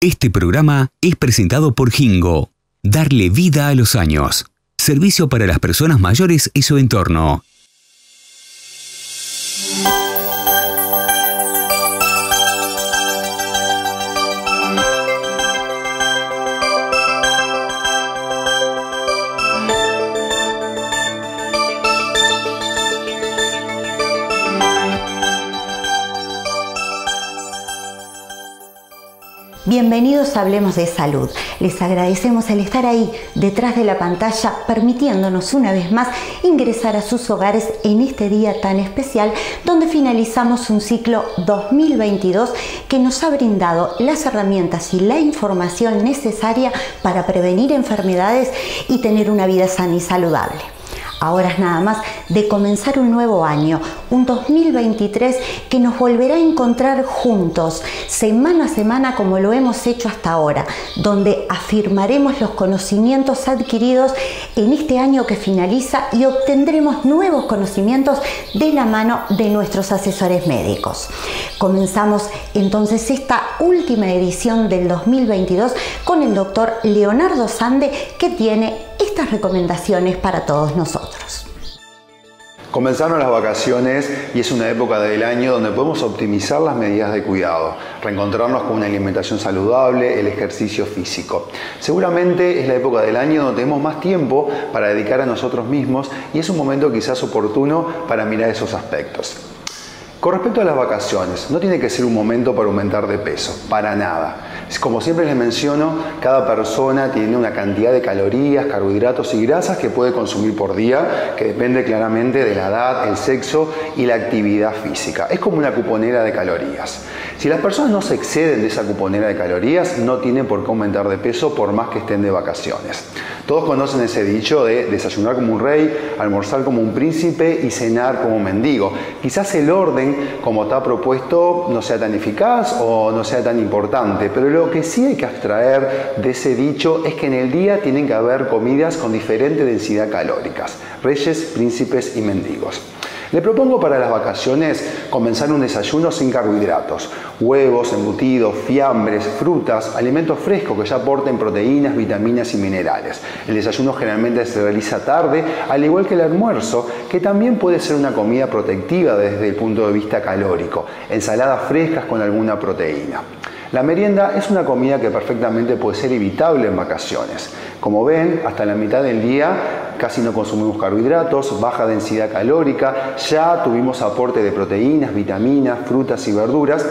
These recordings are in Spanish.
Este programa es presentado por Jingo. Darle vida a los años. Servicio para las personas mayores y su entorno. Bienvenidos Hablemos de Salud. Les agradecemos el estar ahí detrás de la pantalla, permitiéndonos una vez más ingresar a sus hogares en este día tan especial, donde finalizamos un ciclo 2022 que nos ha brindado las herramientas y la información necesaria para prevenir enfermedades y tener una vida sana y saludable. Ahora es nada más de comenzar un nuevo año, un 2023 que nos volverá a encontrar juntos, semana a semana como lo hemos hecho hasta ahora, donde afirmaremos los conocimientos adquiridos en este año que finaliza y obtendremos nuevos conocimientos de la mano de nuestros asesores médicos. Comenzamos entonces esta última edición del 2022 con el doctor Leonardo Sande que tiene estas recomendaciones para todos nosotros. Comenzaron las vacaciones y es una época del año donde podemos optimizar las medidas de cuidado, reencontrarnos con una alimentación saludable, el ejercicio físico. Seguramente es la época del año donde tenemos más tiempo para dedicar a nosotros mismos y es un momento quizás oportuno para mirar esos aspectos. Con respecto a las vacaciones, no tiene que ser un momento para aumentar de peso, para nada. Como siempre les menciono, cada persona tiene una cantidad de calorías, carbohidratos y grasas que puede consumir por día, que depende claramente de la edad, el sexo y la actividad física. Es como una cuponera de calorías. Si las personas no se exceden de esa cuponera de calorías, no tienen por qué aumentar de peso por más que estén de vacaciones. Todos conocen ese dicho de desayunar como un rey, almorzar como un príncipe y cenar como un mendigo. Quizás el orden, como está propuesto, no sea tan eficaz o no sea tan importante, pero lo que sí hay que abstraer de ese dicho es que en el día tienen que haber comidas con diferente densidad calóricas, reyes, príncipes y mendigos. Le propongo para las vacaciones comenzar un desayuno sin carbohidratos, huevos, embutidos, fiambres, frutas, alimentos frescos que ya aporten proteínas, vitaminas y minerales. El desayuno generalmente se realiza tarde, al igual que el almuerzo, que también puede ser una comida protectiva desde el punto de vista calórico, ensaladas frescas con alguna proteína. La merienda es una comida que perfectamente puede ser evitable en vacaciones. Como ven, hasta la mitad del día casi no consumimos carbohidratos, baja densidad calórica, ya tuvimos aporte de proteínas, vitaminas, frutas y verduras.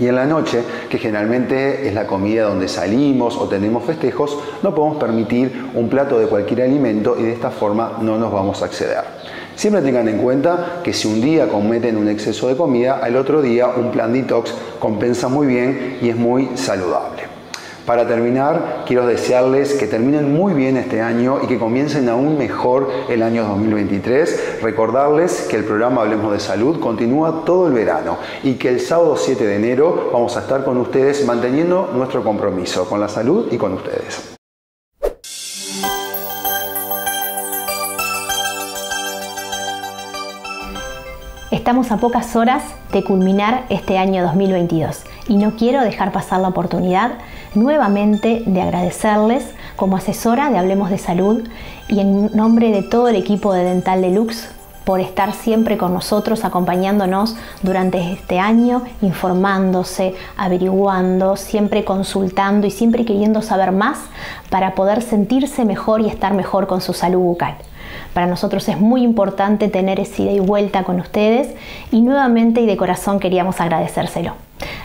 Y en la noche, que generalmente es la comida donde salimos o tenemos festejos, no podemos permitir un plato de cualquier alimento y de esta forma no nos vamos a acceder. Siempre tengan en cuenta que si un día cometen un exceso de comida, al otro día un plan detox compensa muy bien y es muy saludable. Para terminar, quiero desearles que terminen muy bien este año y que comiencen aún mejor el año 2023. Recordarles que el programa Hablemos de Salud continúa todo el verano y que el sábado 7 de enero vamos a estar con ustedes manteniendo nuestro compromiso con la salud y con ustedes. Estamos a pocas horas de culminar este año 2022 y no quiero dejar pasar la oportunidad nuevamente de agradecerles como asesora de Hablemos de Salud y en nombre de todo el equipo de Dental Deluxe por estar siempre con nosotros, acompañándonos durante este año, informándose, averiguando, siempre consultando y siempre queriendo saber más para poder sentirse mejor y estar mejor con su salud bucal. Para nosotros es muy importante tener esa ida y vuelta con ustedes y nuevamente y de corazón queríamos agradecérselo.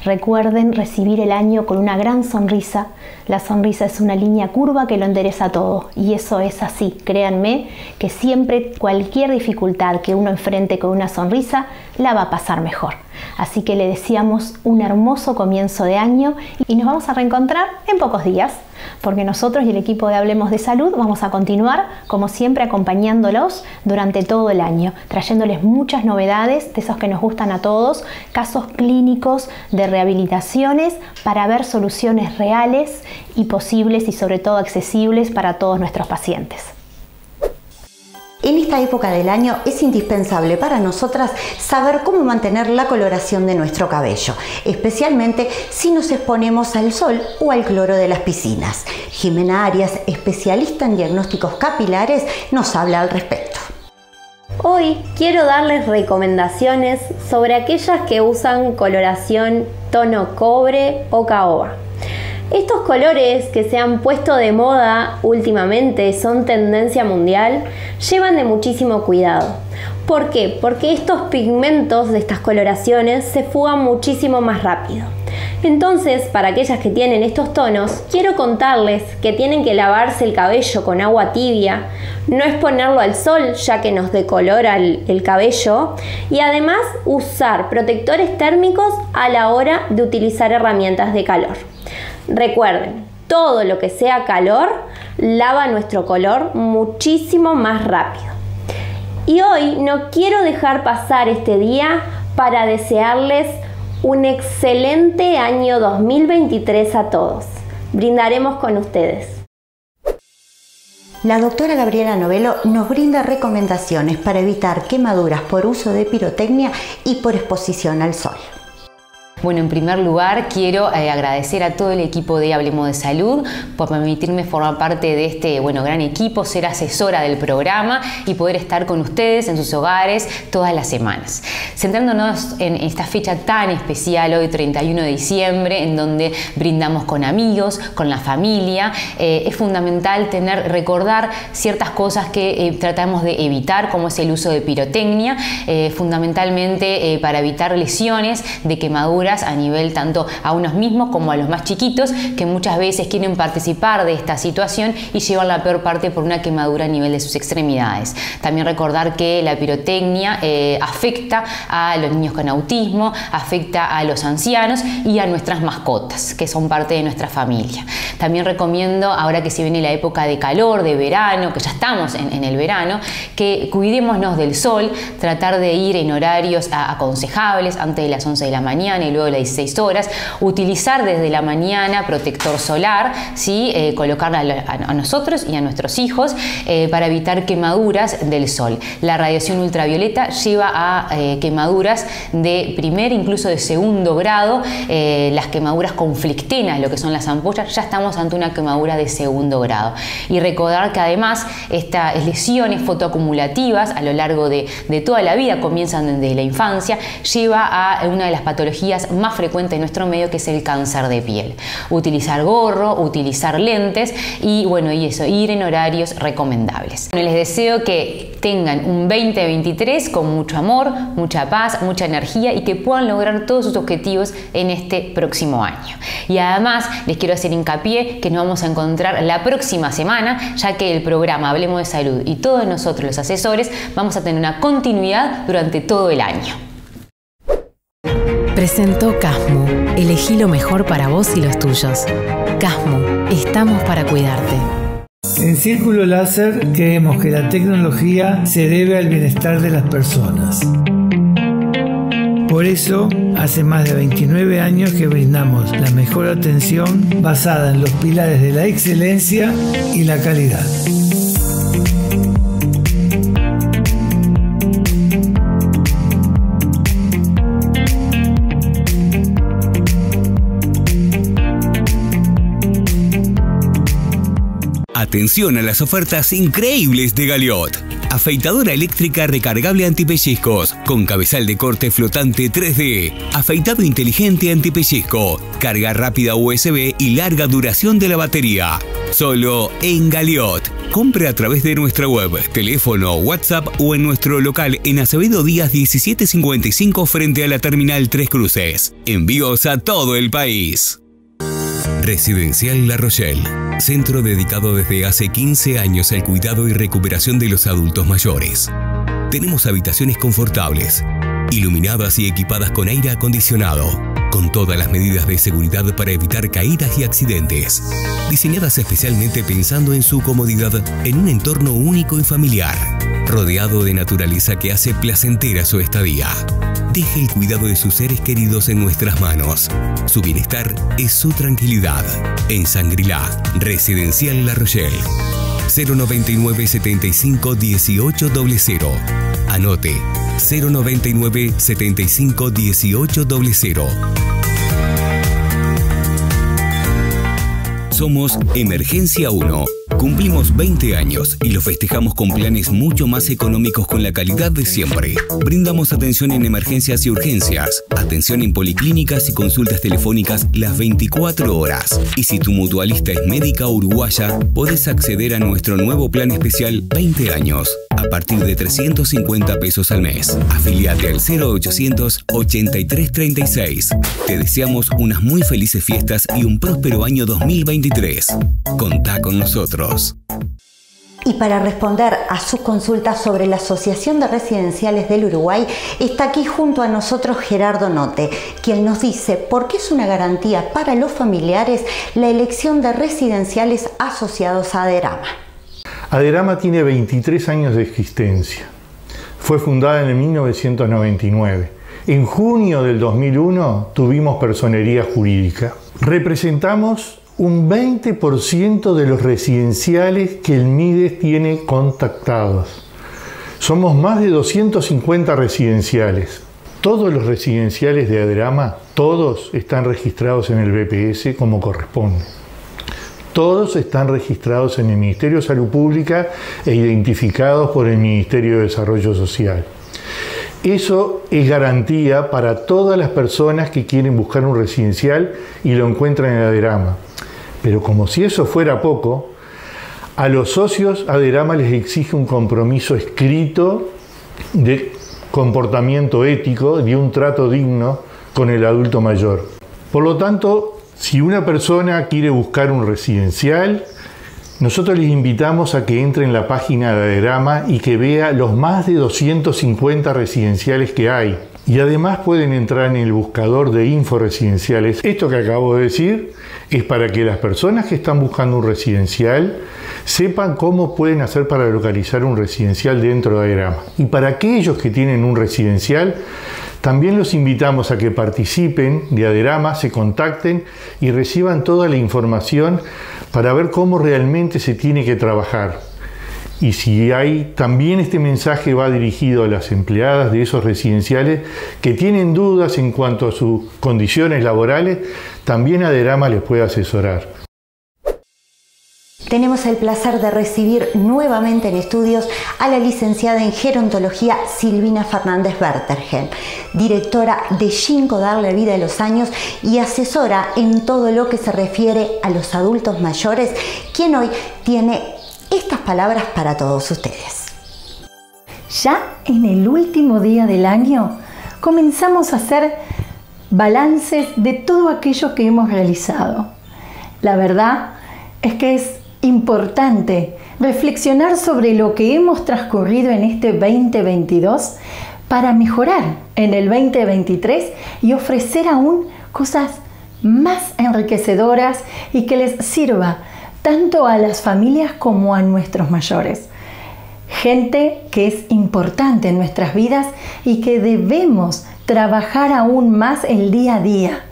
Recuerden recibir el año con una gran sonrisa. La sonrisa es una línea curva que lo endereza todo y eso es así. Créanme que siempre cualquier dificultad que uno enfrente con una sonrisa la va a pasar mejor. Así que le deseamos un hermoso comienzo de año y nos vamos a reencontrar en pocos días porque nosotros y el equipo de Hablemos de Salud vamos a continuar, como siempre, acompañándolos durante todo el año, trayéndoles muchas novedades de esos que nos gustan a todos, casos clínicos de rehabilitaciones para ver soluciones reales y posibles y sobre todo accesibles para todos nuestros pacientes. En esta época del año es indispensable para nosotras saber cómo mantener la coloración de nuestro cabello, especialmente si nos exponemos al sol o al cloro de las piscinas. Jimena Arias, especialista en diagnósticos capilares, nos habla al respecto. Hoy quiero darles recomendaciones sobre aquellas que usan coloración tono cobre o caoba. Estos colores que se han puesto de moda últimamente son tendencia mundial, llevan de muchísimo cuidado. ¿Por qué? Porque estos pigmentos de estas coloraciones se fugan muchísimo más rápido. Entonces, para aquellas que tienen estos tonos, quiero contarles que tienen que lavarse el cabello con agua tibia, no exponerlo al sol ya que nos decolora el, el cabello y además usar protectores térmicos a la hora de utilizar herramientas de calor. Recuerden, todo lo que sea calor lava nuestro color muchísimo más rápido. Y hoy no quiero dejar pasar este día para desearles un excelente año 2023 a todos. Brindaremos con ustedes. La doctora Gabriela Novelo nos brinda recomendaciones para evitar quemaduras por uso de pirotecnia y por exposición al sol. Bueno, en primer lugar quiero eh, agradecer a todo el equipo de Hablemos de Salud por permitirme formar parte de este bueno, gran equipo, ser asesora del programa y poder estar con ustedes en sus hogares todas las semanas. Centrándonos en esta fecha tan especial, hoy 31 de diciembre, en donde brindamos con amigos, con la familia, eh, es fundamental tener, recordar ciertas cosas que eh, tratamos de evitar, como es el uso de pirotecnia, fundamentalmente para evitar lesiones de quemaduras a nivel tanto a unos mismos como a los más chiquitos que muchas veces quieren participar de esta situación y llevan la peor parte por una quemadura a nivel de sus extremidades. También recordar que la pirotecnia eh, afecta a los niños con autismo, afecta a los ancianos y a nuestras mascotas, que son parte de nuestra familia. También recomiendo, ahora que se viene la época de calor, de verano, que ya estamos en, el verano, que cuidémonos del sol, tratar de ir en horarios aconsejables antes de las 11 de la mañana y luego de las 16 horas, utilizar desde la mañana protector solar, ¿sí? Eh, a, nosotros y a nuestros hijos eh, para evitar quemaduras del sol. La radiación ultravioleta lleva a eh, quemaduras de primer, incluso de segundo grado, las quemaduras conflictenas, lo que son las ampollas, ya estamos ante una quemadura de segundo grado. Y recordar que además estas lesiones fotoacumulativas a lo largo de, de toda la vida, comienzan desde la infancia, lleva a una de las patologías más frecuente en nuestro medio que es el cáncer de piel. Utilizar gorro, utilizar lentes y bueno, y eso, ir en horarios recomendables. les deseo que tengan un 2023 con mucho amor, mucha paz, mucha energía y que puedan lograr todos sus objetivos en este próximo año. Y además les quiero hacer hincapié que nos vamos a encontrar la próxima semana, ya que el programa Hablemos de Salud y todos nosotros los asesores vamos a tener una continuidad durante todo el año. Presentó Casmo. Elegí lo mejor para vos y los tuyos. Casmo, estamos para cuidarte. En Círculo Láser creemos que la tecnología se debe al bienestar de las personas. Por eso, hace más de 29 años que brindamos la mejor atención basada en los pilares de la excelencia y la calidad. Atención a las ofertas increíbles de Galiot. Afeitadora eléctrica recargable antipellizcos con cabezal de corte flotante 3D. Afeitado inteligente antipellizco. Carga rápida USB y larga duración de la batería. Solo en Galiot. Compre a través de nuestra web, teléfono, WhatsApp o en nuestro local en Acevedo Díaz 1755 frente a la Terminal Tres Cruces. Envíos a todo el país. Residencial La Rochelle, centro dedicado desde hace 15 años al cuidado y recuperación de los adultos mayores. Tenemos habitaciones confortables, iluminadas y equipadas con aire acondicionado, con todas las medidas de seguridad para evitar caídas y accidentes, diseñadas especialmente pensando en su comodidad en un entorno único y familiar, rodeado de naturaleza que hace placentera su estadía. Deje el cuidado de sus seres queridos en nuestras manos. Su bienestar es su tranquilidad. En Sangrilá, Residencial La Rochelle. 099 75 18 00. Anote 099 75 18 00. Somos Emergencia 1 Cumplimos 20 años y lo festejamos con planes mucho más económicos con la calidad de siempre. Brindamos atención en emergencias y urgencias, atención en policlínicas y consultas telefónicas las 24 horas. Y si tu mutualista es médica uruguaya, podés acceder a nuestro nuevo plan especial 20 años a partir de 350 pesos al mes. Afiliate al 0800 8336. Te deseamos unas muy felices fiestas y un próspero año 2023. Contá con nosotros. Y para responder a sus consultas sobre la Asociación de Residenciales del Uruguay, está aquí junto a nosotros Gerardo Note, quien nos dice por qué es una garantía para los familiares la elección de residenciales asociados a Aderama. Aderama tiene 23 años de existencia. Fue fundada en el 1999. En junio del 2001 tuvimos personería jurídica. Representamos un 20% de los residenciales que el MIDES tiene contactados. Somos más de 250 residenciales. Todos los residenciales de Aderama, todos están registrados en el BPS como corresponde. Todos están registrados en el Ministerio de Salud Pública e identificados por el Ministerio de Desarrollo Social. Eso es garantía para todas las personas que quieren buscar un residencial y lo encuentran en Aderama. Pero como si eso fuera poco, a los socios Aderama les exige un compromiso escrito de comportamiento ético, de un trato digno con el adulto mayor. Por lo tanto, si una persona quiere buscar un residencial, nosotros les invitamos a que entre en la página de Aderama y que vea los más de 250 residenciales que hay. Y además pueden entrar en el buscador de info residenciales. Esto que acabo de decir es para que las personas que están buscando un residencial sepan cómo pueden hacer para localizar un residencial dentro de Aderama. Y para aquellos que tienen un residencial, también los invitamos a que participen de Aderama, se contacten y reciban toda la información para ver cómo realmente se tiene que trabajar. Y si hay, también este mensaje va dirigido a las empleadas de esos residenciales que tienen dudas en cuanto a sus condiciones laborales, también Aderama les puede asesorar. Tenemos el placer de recibir nuevamente en estudios a la licenciada en gerontología Silvina Fernández Bertergen, directora de Ginkgo Darle Vida de los Años y asesora en todo lo que se refiere a los adultos mayores, quien hoy tiene estas palabras para todos ustedes. Ya en el último día del año comenzamos a hacer balances de todo aquello que hemos realizado. La verdad es que es importante reflexionar sobre lo que hemos transcurrido en este 2022 para mejorar en el 2023 y ofrecer aún cosas más enriquecedoras y que les sirva tanto a las familias como a nuestros mayores. Gente que es importante en nuestras vidas y que debemos trabajar aún más el día a día,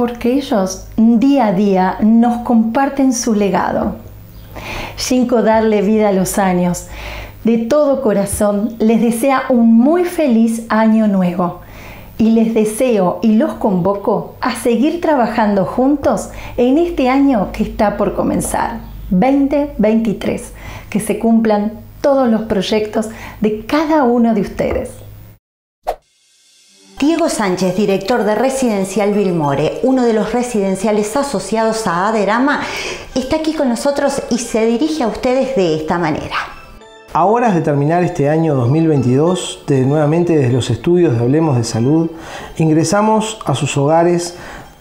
porque ellos día a día nos comparten su legado. Cinco darle vida a los años. De todo corazón les desea un muy feliz año nuevo y les deseo y los convoco a seguir trabajando juntos en este año que está por comenzar, 2023, que se cumplan todos los proyectos de cada uno de ustedes. Diego Sánchez, director de Residencial Vilmore, uno de los residenciales asociados a Aderama, está aquí con nosotros y se dirige a ustedes de esta manera. A horas de terminar este año 2022, de, nuevamente desde los estudios de Hablemos de Salud, ingresamos a sus hogares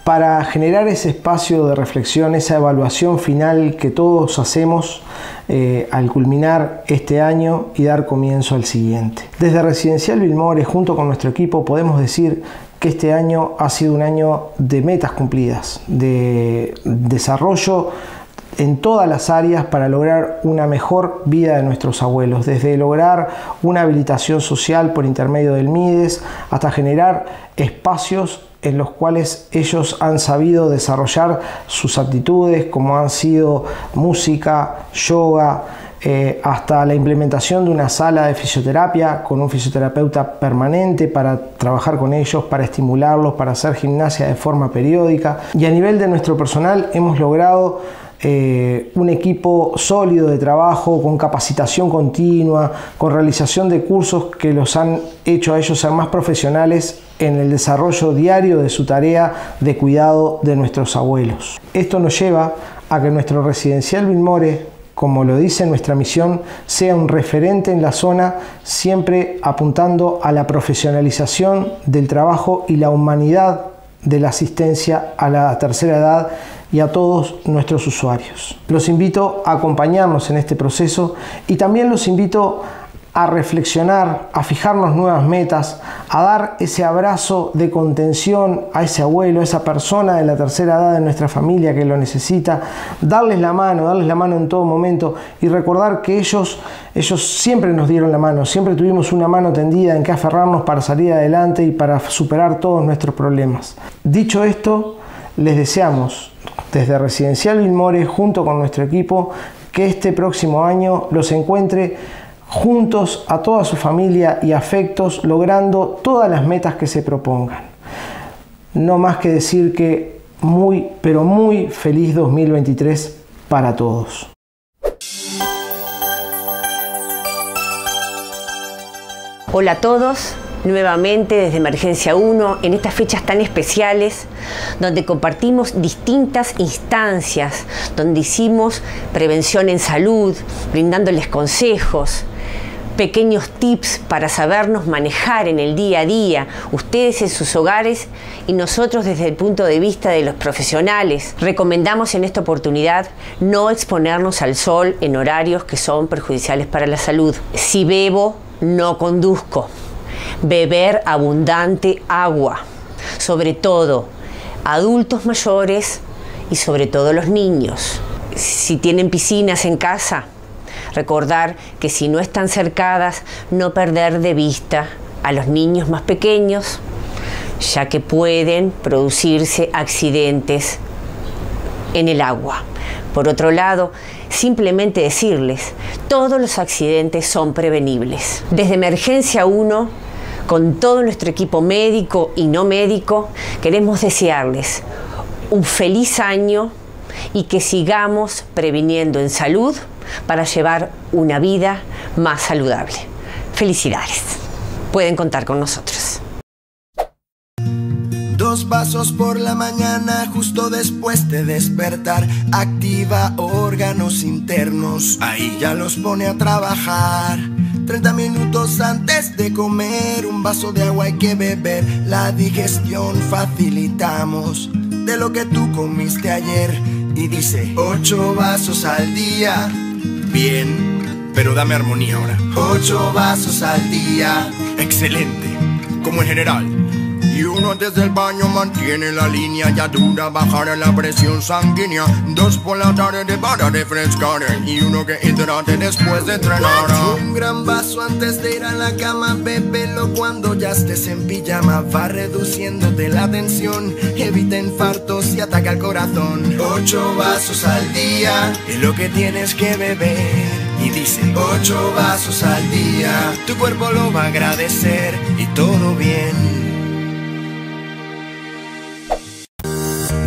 para generar ese espacio de reflexión, esa evaluación final que todos hacemos eh, al culminar este año y dar comienzo al siguiente. Desde Residencial Vilmore, junto con nuestro equipo, podemos decir que este año ha sido un año de metas cumplidas, de desarrollo en todas las áreas para lograr una mejor vida de nuestros abuelos, desde lograr una habilitación social por intermedio del MIDES hasta generar espacios en los cuales ellos han sabido desarrollar sus actitudes, como han sido música, yoga, eh, hasta la implementación de una sala de fisioterapia con un fisioterapeuta permanente para trabajar con ellos, para estimularlos, para hacer gimnasia de forma periódica. Y a nivel de nuestro personal hemos logrado eh, un equipo sólido de trabajo, con capacitación continua, con realización de cursos que los han hecho a ellos ser más profesionales en el desarrollo diario de su tarea de cuidado de nuestros abuelos. Esto nos lleva a que nuestro residencial Vilmore como lo dice nuestra misión, sea un referente en la zona, siempre apuntando a la profesionalización del trabajo y la humanidad de la asistencia a la tercera edad y a todos nuestros usuarios. Los invito a acompañarnos en este proceso y también los invito a reflexionar, a fijarnos nuevas metas, a dar ese abrazo de contención a ese abuelo, a esa persona de la tercera edad de nuestra familia que lo necesita, darles la mano, darles la mano en todo momento y recordar que ellos, ellos siempre nos dieron la mano, siempre tuvimos una mano tendida en que aferrarnos para salir adelante y para superar todos nuestros problemas. Dicho esto, les deseamos desde Residencial Vilmore junto con nuestro equipo que este próximo año los encuentre juntos a toda su familia y afectos, logrando todas las metas que se propongan. No más que decir que muy, pero muy feliz 2023 para todos. Hola a todos, nuevamente desde Emergencia 1 en estas fechas tan especiales donde compartimos distintas instancias, donde hicimos prevención en salud, brindándoles consejos, pequeños tips para sabernos manejar en el día a día, ustedes en sus hogares y nosotros desde el punto de vista de los profesionales. Recomendamos en esta oportunidad no exponernos al sol en horarios que son perjudiciales para la salud. Si bebo, no conduzco. Beber abundante agua, sobre todo adultos mayores y sobre todo los niños. Si tienen piscinas en casa, Recordar que si no están cercadas, no perder de vista a los niños más pequeños, ya que pueden producirse accidentes en el agua. Por otro lado, simplemente decirles, todos los accidentes son prevenibles. Desde Emergencia 1, con todo nuestro equipo médico y no médico, queremos desearles un feliz año y que sigamos previniendo en salud para llevar una vida más saludable. Felicidades. Pueden contar con nosotros. Dos pasos por la mañana justo después de despertar. Activa órganos internos, ahí ya los pone a trabajar. 30 minutos antes de comer, un vaso de agua hay que beber. La digestión facilitamos de lo que tú comiste ayer. Y dice, ocho vasos al día Bien, pero dame armonía ahora. Ocho vasos al día. Excelente, como en general. Y uno desde el baño mantiene la línea ya dura bajar la presión sanguínea. Dos por la tarde para refrescar y uno que hidrate después de entrenar. Un gran vaso antes de ir a la cama, bébelo cuando ya estés en pijama. Va reduciéndote la tensión, evita infartos y ataca el corazón. Ocho vasos al día es lo que tienes que beber. Y dice ocho vasos al día, tu cuerpo lo va a agradecer y todo bien.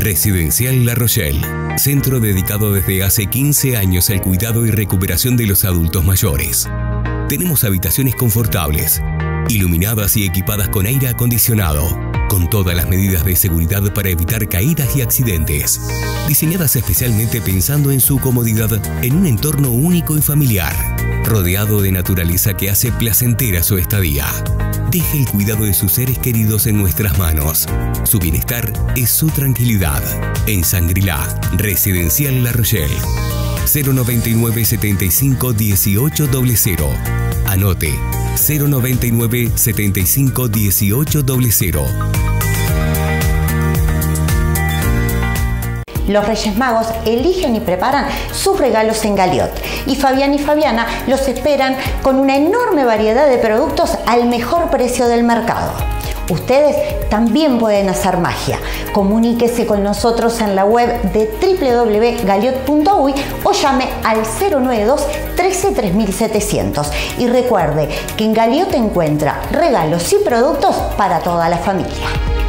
Residencial La Rochelle, centro dedicado desde hace 15 años al cuidado y recuperación de los adultos mayores. Tenemos habitaciones confortables, iluminadas y equipadas con aire acondicionado, con todas las medidas de seguridad para evitar caídas y accidentes, diseñadas especialmente pensando en su comodidad en un entorno único y familiar, rodeado de naturaleza que hace placentera su estadía. Deje el cuidado de sus seres queridos en nuestras manos. Su bienestar es su tranquilidad. En Sangrilá, Residencial La Rochelle. 099 75 1800. Anote 099 75 1800. Los Reyes Magos eligen y preparan sus regalos en Galiot y Fabián y Fabiana los esperan con una enorme variedad de productos al mejor precio del mercado. Ustedes también pueden hacer magia. Comuníquese con nosotros en la web de www.galiot.uy o llame al 092 13 3700. Y recuerde que en Galiot encuentra regalos y productos para toda la familia.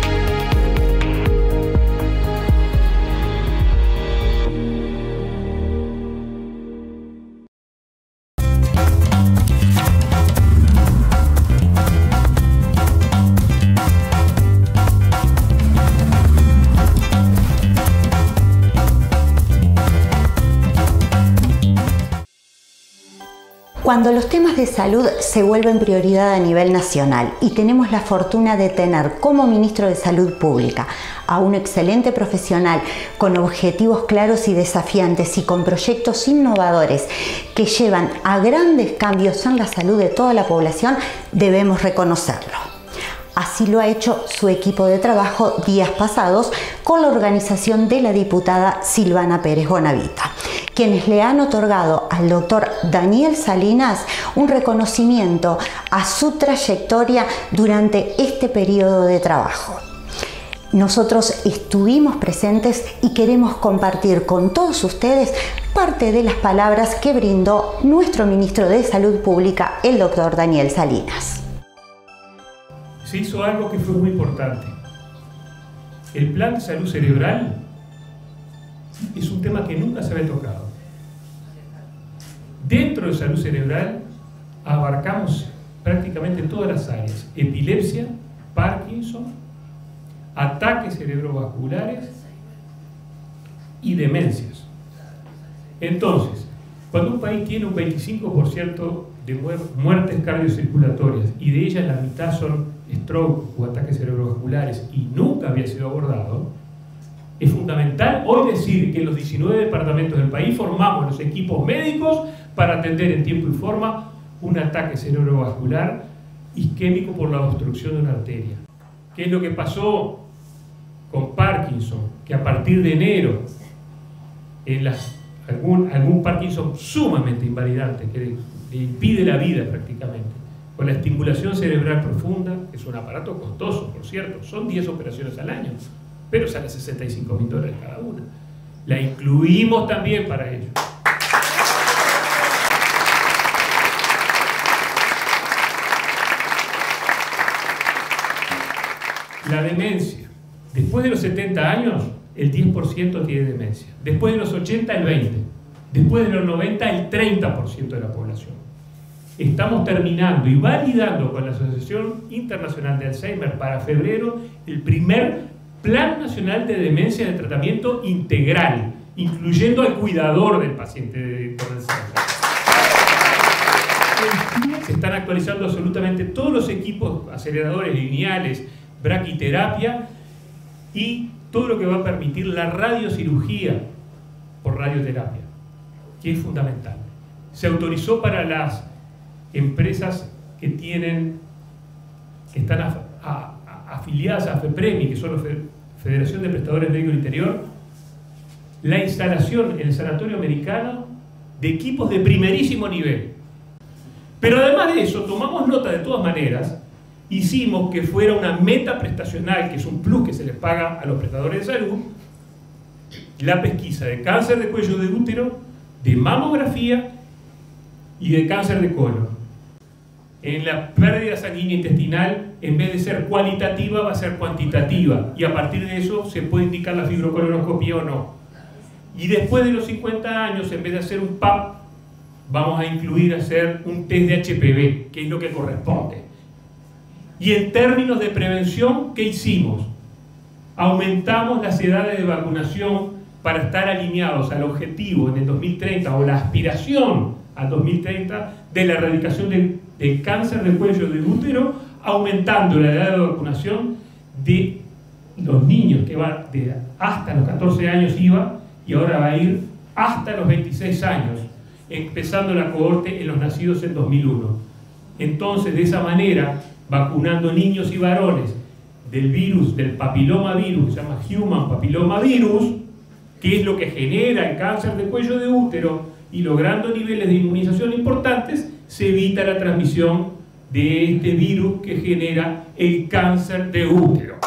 Cuando los temas de salud se vuelven prioridad a nivel nacional y tenemos la fortuna de tener como ministro de Salud Pública a un excelente profesional con objetivos claros y desafiantes y con proyectos innovadores que llevan a grandes cambios en la salud de toda la población, debemos reconocerlo. Así lo ha hecho su equipo de trabajo días pasados con la organización de la diputada Silvana Pérez Bonavita quienes le han otorgado al doctor Daniel Salinas un reconocimiento a su trayectoria durante este periodo de trabajo. Nosotros estuvimos presentes y queremos compartir con todos ustedes parte de las palabras que brindó nuestro ministro de Salud Pública, el doctor Daniel Salinas. Se hizo algo que fue muy importante. El plan de salud cerebral es un tema que nunca se había tocado. Dentro de salud cerebral abarcamos prácticamente todas las áreas. Epilepsia, Parkinson, ataques cerebrovasculares y demencias. Entonces, cuando un país tiene un 25% de muertes cardiocirculatorias y de ellas la mitad son stroke o ataques cerebrovasculares y nunca había sido abordado, es fundamental hoy decir que en los 19 departamentos del país formamos los equipos médicos para atender en tiempo y forma un ataque cerebrovascular isquémico por la obstrucción de una arteria. ¿Qué es lo que pasó con Parkinson? Que a partir de enero, en algún, algún Parkinson sumamente invalidante, que le impide la vida prácticamente, con la estimulación cerebral profunda, que es un aparato costoso, por cierto, son 10 operaciones al año, pero sale 65 mil dólares cada una. La incluimos también para ello. La demencia. Después de los 70 años, el 10% tiene demencia. Después de los 80, el 20%. Después de los 90, el 30% de la población. Estamos terminando y validando con la Asociación Internacional de Alzheimer para febrero el primer Plan Nacional de Demencia de Tratamiento Integral, incluyendo al cuidador del paciente con Alzheimer. Se están actualizando absolutamente todos los equipos aceleradores lineales, braquiterapia y todo lo que va a permitir la radiocirugía por radioterapia, que es fundamental. Se autorizó para las empresas que tienen, que están afiliadas a FEPREMI, que son la Federación de Prestadores Médicos Interior, la instalación en el sanatorio americano de equipos de primerísimo nivel. Pero además de eso, tomamos nota de todas maneras hicimos que fuera una meta prestacional, que es un plus que se les paga a los prestadores de salud, la pesquisa de cáncer de cuello de útero, de mamografía y de cáncer de colon. En la pérdida sanguínea intestinal, en vez de ser cualitativa, va a ser cuantitativa. Y a partir de eso se puede indicar la fibrocolonoscopia o no. Y después de los 50 años, en vez de hacer un PAP, vamos a incluir hacer un test de HPV, que es lo que corresponde. Y en términos de prevención, ¿qué hicimos? Aumentamos las edades de vacunación para estar alineados al objetivo en el 2030 o la aspiración al 2030 de la erradicación del, cáncer de cuello de útero, aumentando la edad de vacunación de los niños que va de hasta los 14 años iba y ahora va a ir hasta los 26 años, empezando la cohorte en los nacidos en 2001. Entonces, de esa manera, vacunando niños y varones del virus, del papiloma virus, que se llama Human Papilloma Virus, que es lo que genera el cáncer de cuello de útero, y logrando niveles de inmunización importantes, se evita la transmisión de este virus que genera el cáncer de útero.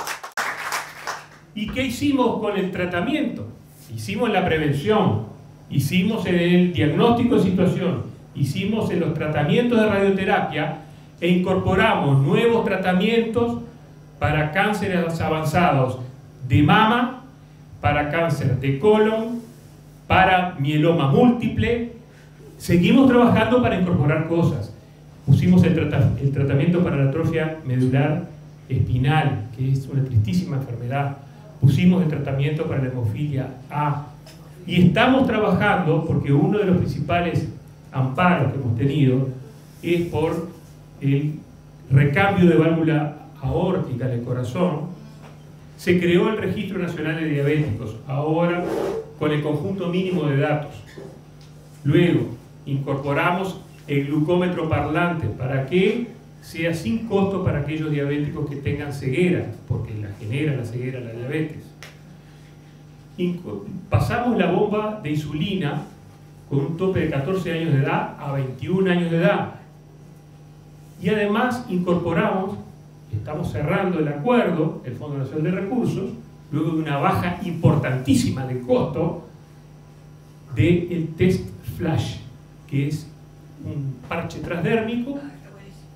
¿Y qué hicimos con el tratamiento? Hicimos la prevención, hicimos el diagnóstico de situación, hicimos en los tratamientos de radioterapia e incorporamos nuevos tratamientos para cánceres avanzados de mama, para cáncer de colon, para mieloma múltiple. Seguimos trabajando para incorporar cosas. Pusimos el, tratamiento para la atrofia medular espinal, que es una tristísima enfermedad. Pusimos el tratamiento para la hemofilia A. Y estamos trabajando porque uno de los principales amparos que hemos tenido es por el recambio de válvula aórtica del corazón, se creó el Registro Nacional de Diabéticos, ahora con el conjunto mínimo de datos. Luego, incorporamos el glucómetro parlante para que sea sin costo para aquellos diabéticos que tengan ceguera, porque la genera la ceguera la diabetes. Pasamos la bomba de insulina con un tope de 14 años de edad a 21 años de edad. Y además incorporamos, estamos cerrando el acuerdo, el Fondo Nacional de Recursos, luego de una baja importantísima de costo, del test flash, que es un parche transdérmico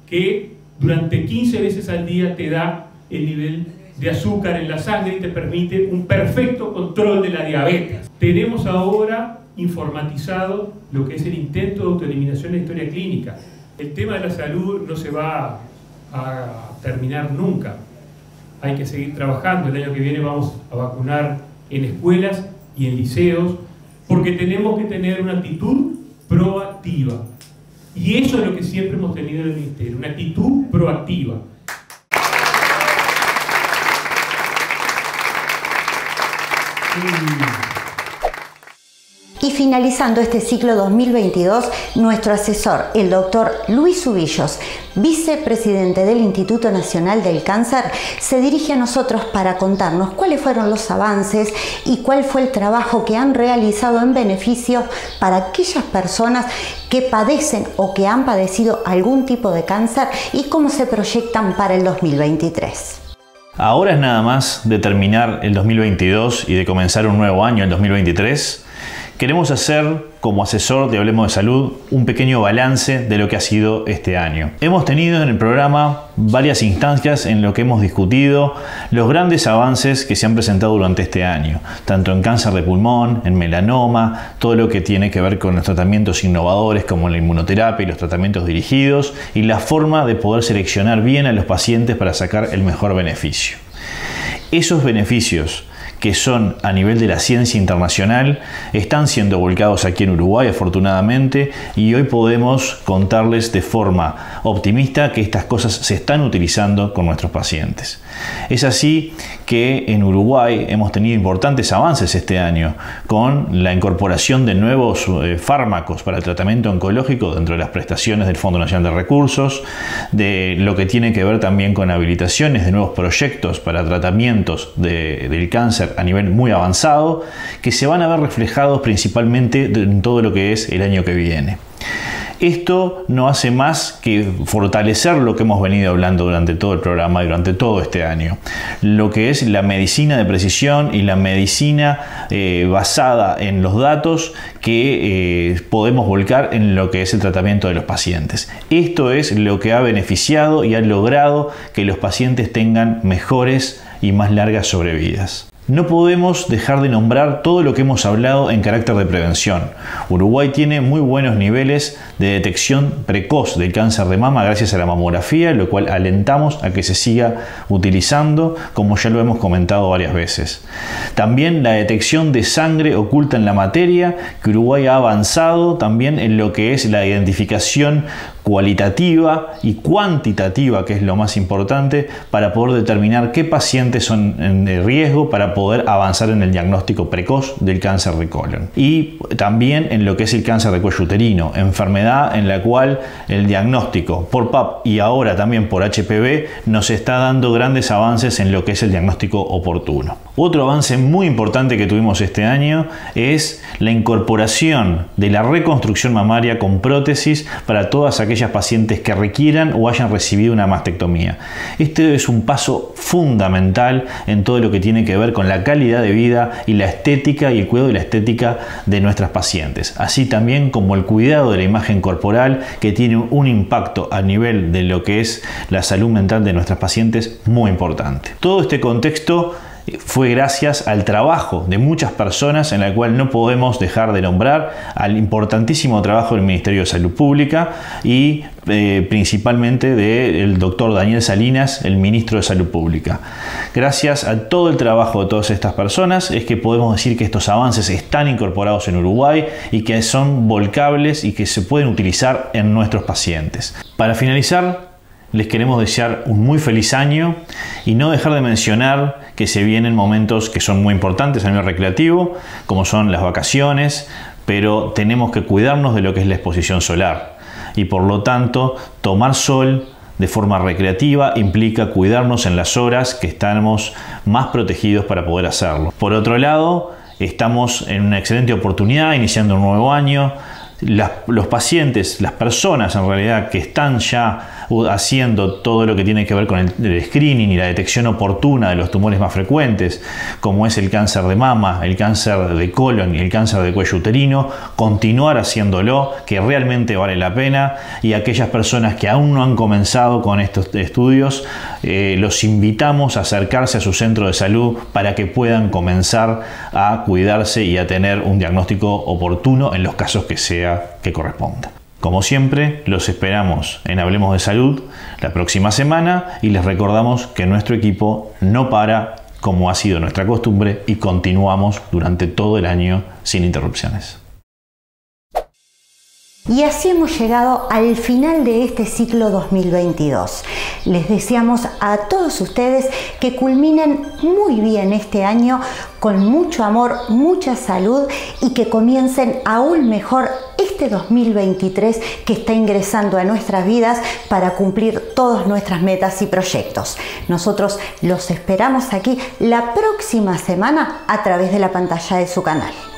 que durante 15 veces al día te da el nivel de azúcar en la sangre y te permite un perfecto control de la diabetes. Tenemos ahora informatizado lo que es el intento de autoeliminación de historia clínica. El tema de la salud no se va a terminar nunca. Hay que seguir trabajando. El año que viene vamos a vacunar en escuelas y en liceos porque tenemos que tener una actitud proactiva. Y eso es lo que siempre hemos tenido en el Ministerio, una actitud proactiva. Y finalizando este ciclo 2022, nuestro asesor, el doctor Luis Ubillos, vicepresidente del Instituto Nacional del Cáncer, se dirige a nosotros para contarnos cuáles fueron los avances y cuál fue el trabajo que han realizado en beneficio para aquellas personas que padecen o que han padecido algún tipo de cáncer y cómo se proyectan para el 2023. Ahora es nada más de terminar el 2022 y de comenzar un nuevo año, el 2023 Queremos hacer, como asesor de Hablemos de Salud, un pequeño balance de lo que ha sido este año. Hemos tenido en el programa varias instancias en lo que hemos discutido los grandes avances que se han presentado durante este año, tanto en cáncer de pulmón, en melanoma, todo lo que tiene que ver con los tratamientos innovadores como la inmunoterapia y los tratamientos dirigidos, y la forma de poder seleccionar bien a los pacientes para sacar el mejor beneficio. Esos beneficios que son a nivel de la ciencia internacional, están siendo volcados aquí en Uruguay afortunadamente y hoy podemos contarles de forma optimista que estas cosas se están utilizando con nuestros pacientes. Es así que en Uruguay hemos tenido importantes avances este año con la incorporación de nuevos eh, fármacos para el tratamiento oncológico dentro de las prestaciones del Fondo Nacional de Recursos, de lo que tiene que ver también con habilitaciones de nuevos proyectos para tratamientos del cáncer a nivel muy avanzado, que se van a ver reflejados principalmente en todo lo que es el año que viene. Esto no hace más que fortalecer lo que hemos venido hablando durante todo el programa y durante todo este año. Lo que es la medicina de precisión y la medicina eh, basada en los datos que eh, podemos volcar en lo que es el tratamiento de los pacientes. Esto es lo que ha beneficiado y ha logrado que los pacientes tengan mejores y más largas sobrevidas. No podemos dejar de nombrar todo lo que hemos hablado en carácter de prevención. Uruguay tiene muy buenos niveles de detección precoz del cáncer de mama gracias a la mamografía, lo cual alentamos a que se siga utilizando, como ya lo hemos comentado varias veces. También la detección de sangre oculta en la materia, que Uruguay ha avanzado también en lo que es la identificación cualitativa y cuantitativa, que es lo más importante, para poder determinar qué pacientes son de riesgo para poder avanzar en el diagnóstico precoz del cáncer de colon. Y también en lo que es el cáncer de cuello uterino, enfermedad en la cual el diagnóstico por PAP y ahora también por HPV nos está dando grandes avances en lo que es el diagnóstico oportuno. Otro avance muy importante que tuvimos este año es la incorporación de la reconstrucción mamaria con prótesis para todas aquellas pacientes que requieran o hayan recibido una mastectomía. Este es un paso fundamental en todo lo que tiene que ver con la calidad de vida y la estética y el cuidado de la estética de nuestras pacientes, así también como el cuidado de la imagen corporal que tiene un impacto a nivel de lo que es la salud mental de nuestras pacientes muy importante. Todo este contexto fue gracias al trabajo de muchas personas en la cual no podemos dejar de nombrar al importantísimo trabajo del Ministerio de Salud Pública y eh, principalmente del doctor Daniel Salinas, el ministro de Salud Pública. Gracias a todo el trabajo de todas estas personas es que podemos decir que estos avances están incorporados en Uruguay y que son volcables y que se pueden utilizar en nuestros pacientes. Para finalizar, les queremos desear un muy feliz año y no dejar de mencionar que se vienen momentos que son muy importantes a nivel recreativo, como son las vacaciones, pero tenemos que cuidarnos de lo que es la exposición solar. Y por lo tanto, tomar sol de forma recreativa implica cuidarnos en las horas que estamos más protegidos para poder hacerlo. Por otro lado, estamos en una excelente oportunidad iniciando un nuevo año. los pacientes, las personas en realidad que están ya haciendo todo lo que tiene que ver con el, screening y la detección oportuna de los tumores más frecuentes, como es el cáncer de mama, el cáncer de colon y el cáncer de cuello uterino, continuar haciéndolo, que realmente vale la pena, y aquellas personas que aún no han comenzado con estos estudios, eh, los invitamos a acercarse a su centro de salud para que puedan comenzar a cuidarse y a tener un diagnóstico oportuno en los casos que sea que corresponda. Como siempre, los esperamos en Hablemos de Salud la próxima semana y les recordamos que nuestro equipo no para como ha sido nuestra costumbre y continuamos durante todo el año sin interrupciones. Y así hemos llegado al final de este ciclo 2022. Les deseamos a todos ustedes que culminen muy bien este año con mucho amor, mucha salud y que comiencen aún mejor este 2023 que está ingresando a nuestras vidas para cumplir todas nuestras metas y proyectos. Nosotros los esperamos aquí la próxima semana a través de la pantalla de su canal.